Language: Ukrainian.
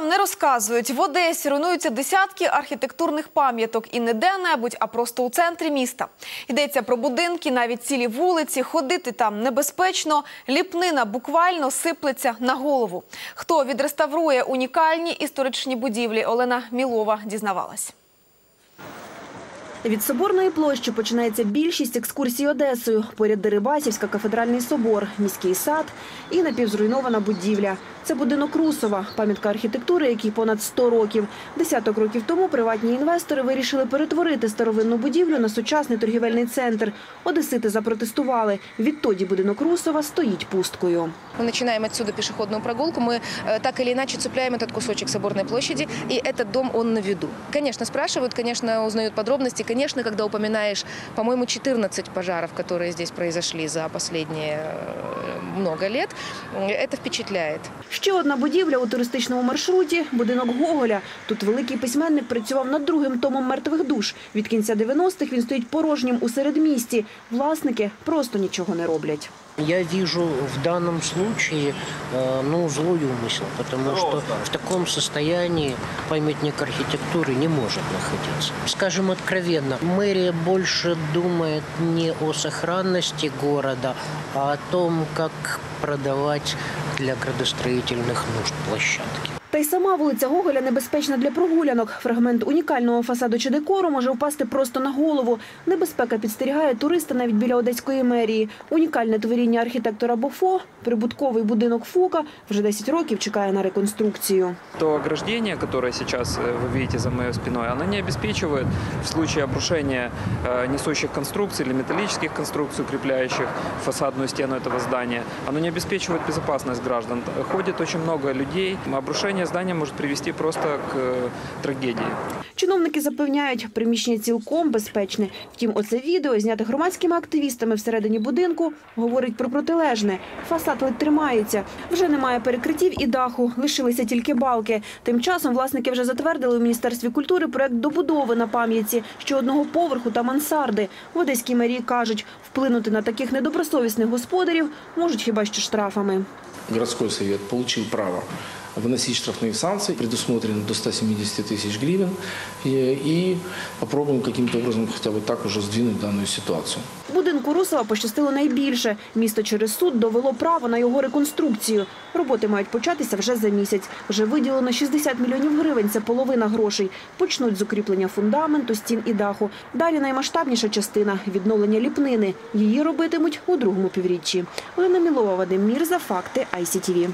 там не розказують. В Одесі руйнуються десятки архітектурних пам'яток і не де-небудь, а просто у центрі міста. Йдеться про будинки, навіть цілі вулиці. Ходити там небезпечно. Ліпнина буквально сиплеться на голову. Хто відреставрує унікальні історичні будівлі? Олена Мілова дізнавалась. Від Соборної площі починається більшість екскурсій Одесою. Поряд Дерибасівська, кафедральний собор, міський сад і напівзруйнована будівля. Це будинок Русова, пам'ятка архітектури, якій понад 100 років. Десяток років тому приватні інвестори вирішили перетворити старовинну будівлю на сучасний торгівельний центр. Одесити запротестували. Відтоді будинок Русова стоїть пусткою. Мы начинаем отсюда пешеходную прогулку, мы э, так или иначе цепляем этот кусочек Соборной площади, и этот дом, он на виду. Конечно, спрашивают, конечно, узнают подробности, конечно, когда упоминаешь, по-моему, 14 пожаров, которые здесь произошли за последние э, много лет, э, это впечатляет. Ще одна будівля у туристичному маршруті – будинок Гоголя. Тут великий письменник працював над другим томом «Мертвих душ». Від кінця 90-х він стоїть порожнім у середмісті. Власники просто нічого не роблять. Я вижу в данном случае э, ну, злой умысел, потому что в таком состоянии памятник архитектуры не может находиться. Скажем откровенно, мэрия больше думает не о сохранности города, а о том, как продавать для градостроительных нужд площадки. Та й сама вулиця Гоголя небезпечна для прогулянок. Фрагмент унікального фасаду чи декору може впасти просто на голову. Небезпека підстерігає туриста навіть біля Одеської мерії. Унікальне творіння архітектора Бофо, прибутковий будинок Фука, вже 10 років чекає на реконструкцію. То ограждение, которое сейчас э, вы видите за моей спиной, оно не обеспечивает в случае обрушения э, несущих конструкций или металлических конструкций, укрепляющих фасадную стену этого здания, оно не обеспечивает безопасность граждан. Ходит очень много людей. Обрушение здания может привести просто к э, трагедии. Чиновники запевняють, приміщення цілком безпечне. Втім, оце відео, зняте громадськими активістами всередині будинку, говорить про протилежне. Фасад ледь тримається. Вже немає перекриттів і даху, лишилися тільки балки. Тим часом власники вже затвердили у Міністерстві культури проект добудови на пам'ятці ще одного поверху та мансарди. В Одеській мерії кажуть, вплинути на таких недобросовісних господарів можуть хіба що штрафами. городской совет получил право выносить штрафные санкции, предусмотрено до 170 тысяч гривен, и, и попробуем каким-то образом хотя бы так уже сдвинуть данную ситуацию. Будинку Русова пощастило найбільше. Місто через суд довело право на його реконструкцію. Роботи мають початися вже за місяць. Вже виділено 60 мільйонів гривень, це половина грошей. Почнуть з укріплення фундаменту, стін і даху. Далі наймасштабніша частина – відновлення ліпнини. Її робитимуть у другому півріччі. Олена Мілова, Вадим Мірза, Факти, ICTV.